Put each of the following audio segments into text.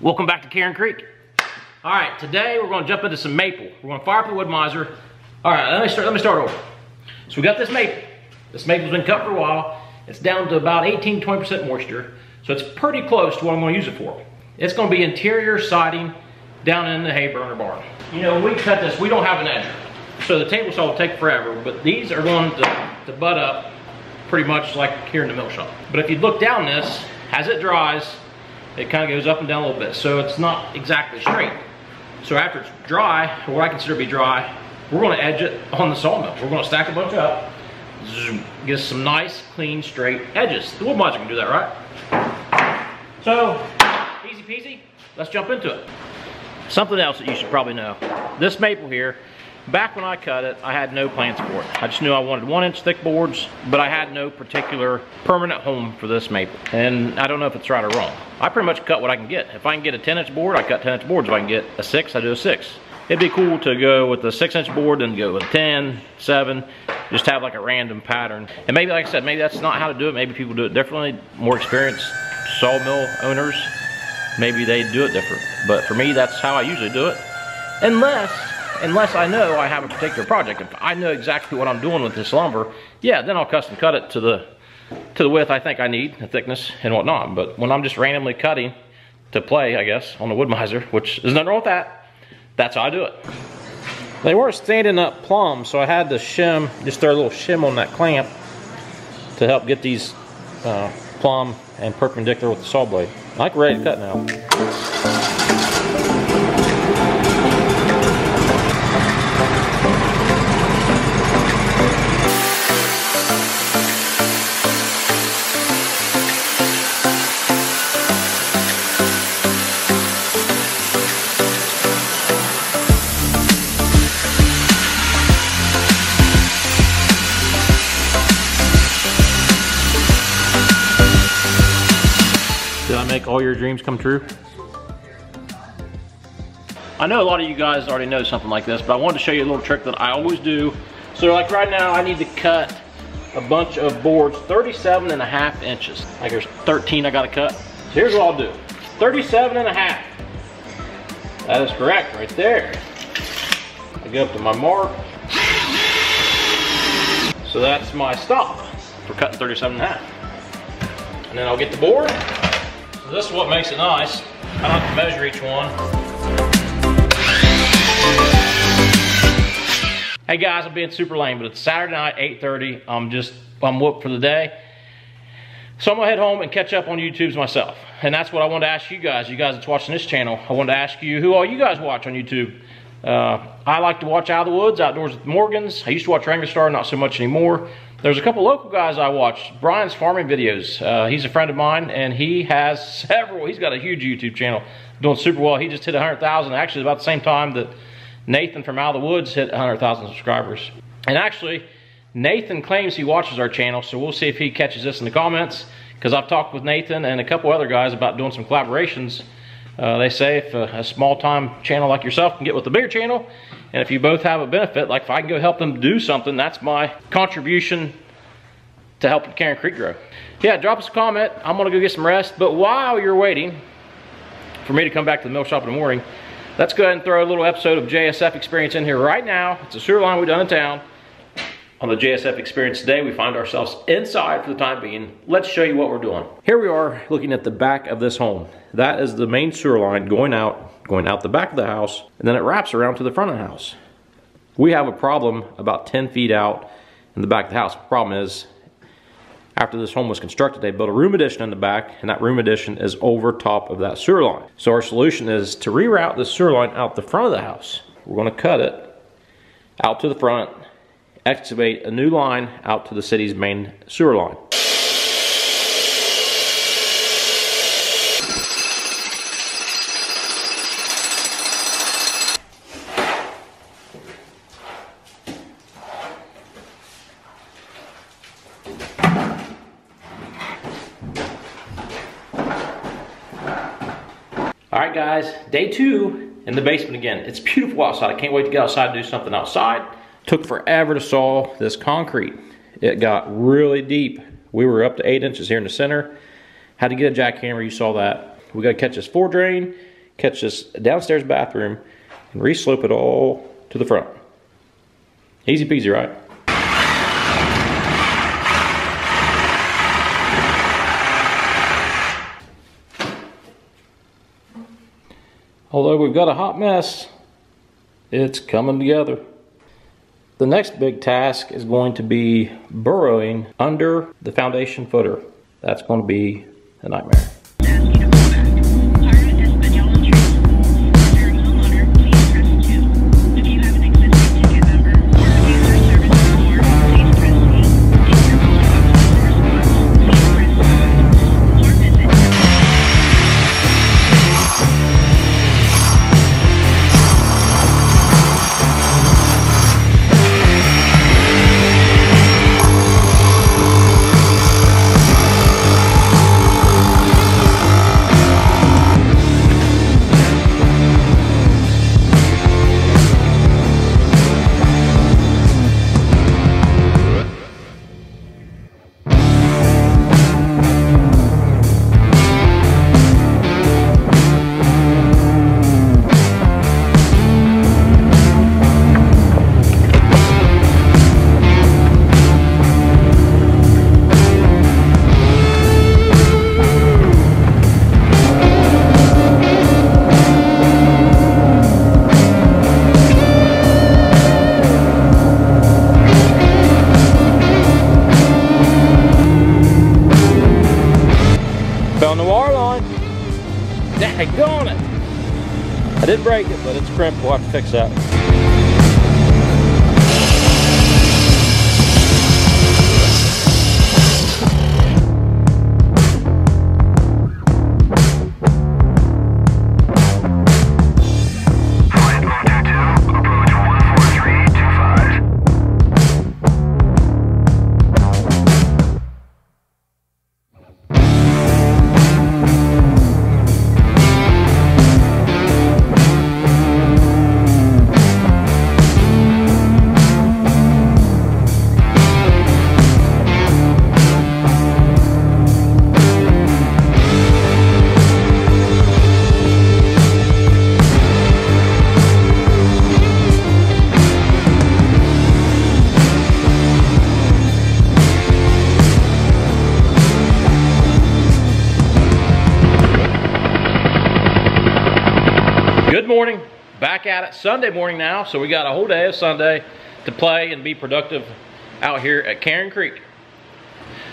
Welcome back to Cairn Creek. All right, today we're gonna jump into some maple. We're gonna fire up the Wood-Mizer. All right, let me start, let me start over. So we got this maple. This maple's been cut for a while. It's down to about 18, 20% moisture. So it's pretty close to what I'm gonna use it for. It's gonna be interior siding down in the hay burner barn. You know, when we cut this, we don't have an edger. So the table saw will take forever, but these are going to, to butt up pretty much like here in the mill shop. But if you look down this, as it dries, it kind of goes up and down a little bit. So it's not exactly straight. So after it's dry, what I consider to be dry, we're gonna edge it on the sawmill. We're gonna stack a bunch up, zoom, get some nice, clean, straight edges. The Wood-Mizer can do that, right? So, easy peasy, let's jump into it. Something else that you should probably know. This maple here, back when I cut it, I had no plans for it. I just knew I wanted one inch thick boards, but I had no particular permanent home for this maple. And I don't know if it's right or wrong. I pretty much cut what I can get. If I can get a 10 inch board, I cut 10 inch boards. If I can get a six, I do a six. It'd be cool to go with a six inch board and go with 10, seven, just have like a random pattern. And maybe, like I said, maybe that's not how to do it. Maybe people do it differently. More experienced sawmill owners maybe they do it different. But for me, that's how I usually do it. Unless, unless I know I have a particular project. If I know exactly what I'm doing with this lumber, yeah, then I'll custom cut it to the to the width I think I need, the thickness and whatnot. But when I'm just randomly cutting to play, I guess, on the Wood-Mizer, which is nothing wrong with that, that's how I do it. They weren't standing up plumb, so I had to shim, just throw a little shim on that clamp to help get these uh, plumb and perpendicular with the saw blade. I like ready to cut now. All your dreams come true? I know a lot of you guys already know something like this, but I wanted to show you a little trick that I always do. So like right now, I need to cut a bunch of boards 37 and a half inches. Like there's 13 I gotta cut. So here's what I'll do. 37 and a half. That is correct right there. I go up to my mark. So that's my stop for cutting 37 and a half. And then I'll get the board. This is what makes it nice. I don't have to measure each one. Hey guys, I'm being super lame, but it's Saturday night, 8.30. I'm just, I'm whooped for the day. So I'm gonna head home and catch up on YouTube's myself. And that's what I wanted to ask you guys, you guys that's watching this channel. I wanted to ask you who all you guys watch on YouTube. Uh, I like to watch Out of the Woods, Outdoors with Morgans. I used to watch Ranger Star, not so much anymore. There's a couple local guys I watch. Brian's farming videos. Uh, he's a friend of mine, and he has several. He's got a huge YouTube channel, doing super well. He just hit 100,000. Actually, about the same time that Nathan from Out of the Woods hit 100,000 subscribers. And actually, Nathan claims he watches our channel, so we'll see if he catches this in the comments. Because I've talked with Nathan and a couple other guys about doing some collaborations. Uh, they say if a, a small-time channel like yourself can get with a bigger channel, and if you both have a benefit, like if I can go help them do something, that's my contribution to help Cairn Creek grow. Yeah, drop us a comment. I'm gonna go get some rest. But while you're waiting for me to come back to the mill shop in the morning, let's go ahead and throw a little episode of JSF Experience in here right now. It's a sewer line we've done in town. On the JSF Experience today, we find ourselves inside for the time being. Let's show you what we're doing. Here we are looking at the back of this home. That is the main sewer line going out, going out the back of the house, and then it wraps around to the front of the house. We have a problem about 10 feet out in the back of the house. Problem is, after this home was constructed, they built a room addition in the back, and that room addition is over top of that sewer line. So our solution is to reroute the sewer line out the front of the house. We're gonna cut it out to the front, excavate a new line out to the city's main sewer line. All right, guys, day two in the basement again. It's beautiful outside. I can't wait to get outside and do something outside. Took forever to saw this concrete. It got really deep. We were up to eight inches here in the center. Had to get a jackhammer, you saw that. We got to catch this four drain, catch this downstairs bathroom, and reslope it all to the front. Easy peasy, right? Although we've got a hot mess, it's coming together. The next big task is going to be burrowing under the foundation footer. That's going to be a nightmare. Did break it, but it's crimped. We'll have to fix that. It. Sunday morning now, so we got a whole day of Sunday to play and be productive out here at Cairn Creek.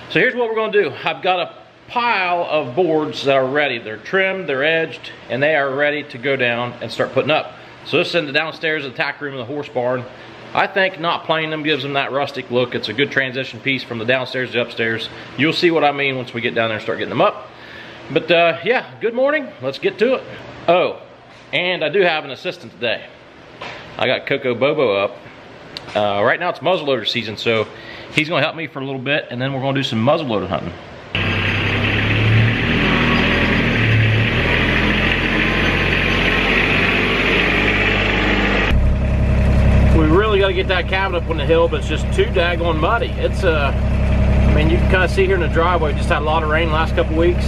So here's what we're going to do. I've got a pile of boards that are ready. They're trimmed, they're edged, and they are ready to go down and start putting up. So this is in the downstairs of the tack room of the horse barn. I think not playing them gives them that rustic look. It's a good transition piece from the downstairs to upstairs. You'll see what I mean once we get down there and start getting them up. But uh, yeah, good morning. Let's get to it. Oh, and I do have an assistant today. I got Coco Bobo up. Uh, right now it's muzzleloader season, so he's gonna help me for a little bit, and then we're gonna do some muzzleloader hunting. We really gotta get that cabin up on the hill, but it's just too daggone muddy. It's, uh, I mean, you can kind of see here in the driveway, just had a lot of rain last couple weeks.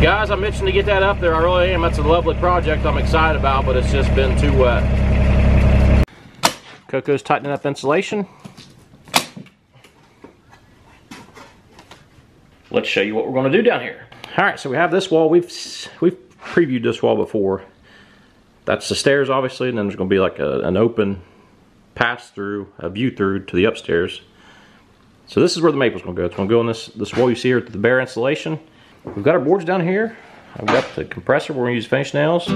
Guys, I mentioned to get that up there. I really am. That's a lovely project I'm excited about, but it's just been too wet. Coco's tightening up insulation. Let's show you what we're going to do down here. All right, so we have this wall. We've we've previewed this wall before. That's the stairs, obviously, and then there's going to be like a, an open pass through, a view through to the upstairs. So this is where the maple's going to go. It's going to go on this, this wall you see here, the bare insulation. We've got our boards down here. I've got the compressor. We're going to use finish nails.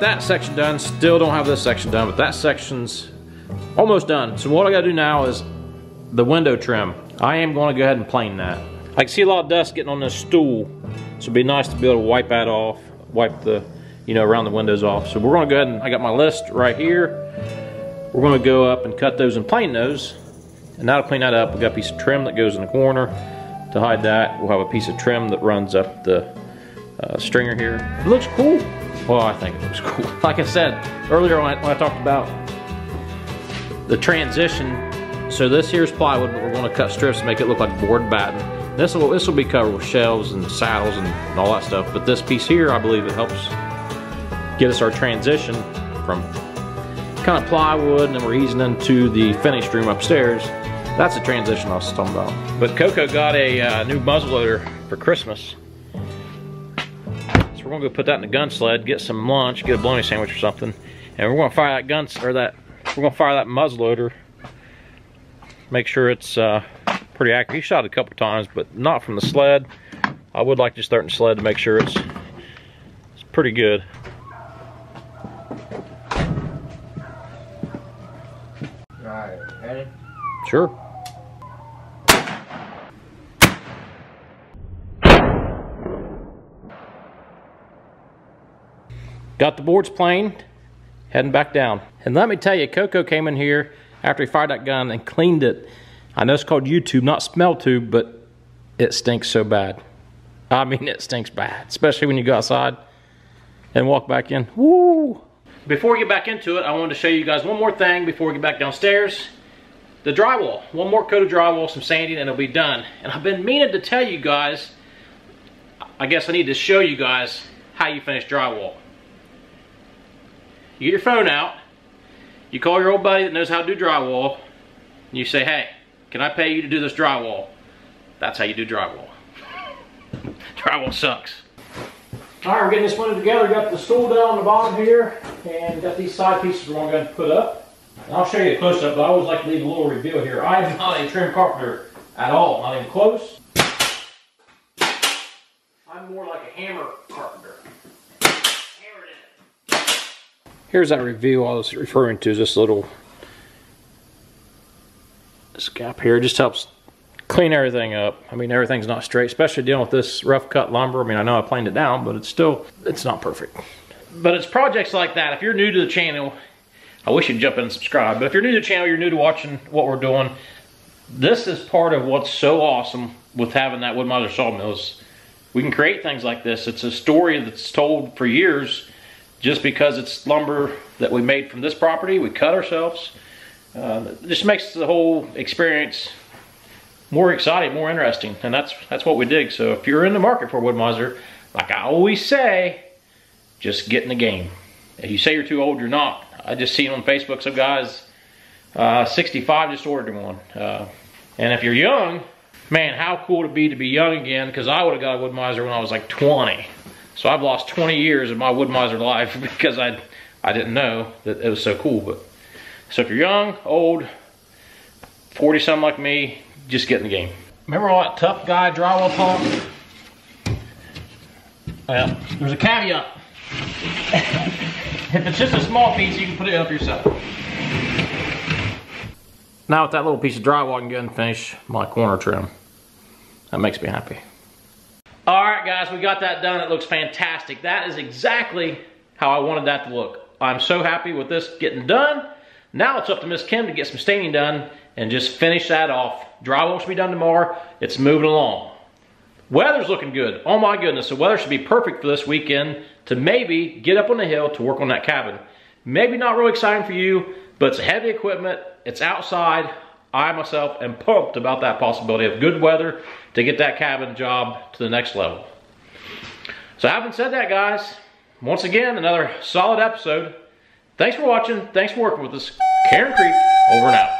That section done. Still don't have this section done, but that section's Almost done. So what I gotta do now is the window trim. I am gonna go ahead and plane that. I can see a lot of dust getting on this stool, so it'd be nice to be able to wipe that off, wipe the, you know, around the windows off. So we're gonna go ahead and, I got my list right here. We're gonna go up and cut those and plane those. And to clean that up, we got a piece of trim that goes in the corner. To hide that, we'll have a piece of trim that runs up the uh, stringer here. It looks cool. Well, I think it looks cool. Like I said earlier when I, when I talked about the transition so this here's plywood, but we're gonna cut strips to make it look like board batten. This will this will be covered with shelves and saddles and, and all that stuff. But this piece here, I believe it helps get us our transition from kind of plywood and then we're easing into the finished room upstairs. That's the transition I was talking about. But Coco got a uh, new muzzleloader for Christmas. So we're gonna go put that in the gun sled, get some lunch, get a bologna sandwich or something, and we're gonna fire that gun or that we're gonna fire that muzzleloader make sure it's uh, pretty accurate. He shot a couple times, but not from the sled. I would like to start in the sled to make sure it's, it's pretty good. Alright, ready? Sure. Got the boards planed, heading back down. And let me tell you, Coco came in here after he fired that gun and cleaned it. I know it's called YouTube, not smell tube, but it stinks so bad. I mean, it stinks bad, especially when you go outside and walk back in. Woo! Before we get back into it, I wanted to show you guys one more thing before we get back downstairs. The drywall. One more coat of drywall, some sanding, and it'll be done. And I've been meaning to tell you guys, I guess I need to show you guys how you finish drywall. You get your phone out, you call your old buddy that knows how to do drywall, and you say, hey, can I pay you to do this drywall? That's how you do drywall. drywall sucks. All right, we're getting this one together. Got the stool down on the bottom here, and got these side pieces we're going to put up. And I'll show you a close-up, but I always like to leave a little reveal here. I am not a trim carpenter at all, not even close. I'm more like a hammer carpenter. Here's that review I was referring to, this little this gap here. It just helps clean everything up. I mean, everything's not straight, especially dealing with this rough cut lumber. I mean, I know I planed it down, but it's still, it's not perfect. But it's projects like that. If you're new to the channel, I wish you'd jump in and subscribe. But if you're new to the channel, you're new to watching what we're doing, this is part of what's so awesome with having that Wood-Mizer sawmills. We can create things like this. It's a story that's told for years just because it's lumber that we made from this property, we cut ourselves. Uh, just makes the whole experience more exciting, more interesting, and that's that's what we dig. So if you're in the market for a Wood-Mizer, like I always say, just get in the game. If you say you're too old, you're not. I just seen on Facebook some guys, uh, 65 just ordered one. Uh, and if you're young, man, how cool it be to be young again? Because I would have got a Wood-Mizer when I was like 20. So I've lost 20 years of my Wood-Mizer life because I, I didn't know that it was so cool. But So if you're young, old, 40 something like me, just get in the game. Remember all that tough guy drywall talk? Well, there's a caveat. if it's just a small piece, you can put it up yourself. Now with that little piece of drywall, I can go and finish my corner trim. That makes me happy. All right, guys, we got that done. It looks fantastic. That is exactly how I wanted that to look. I'm so happy with this getting done. Now it's up to Miss Kim to get some staining done and just finish that off. Drywall should be done tomorrow. It's moving along. Weather's looking good. Oh my goodness, the weather should be perfect for this weekend to maybe get up on the hill to work on that cabin. Maybe not really exciting for you, but it's heavy equipment. It's outside. I myself am pumped about that possibility of good weather to get that cabin job to the next level. So having said that, guys, once again, another solid episode. Thanks for watching. Thanks for working with us. Cairn Creek, over and out.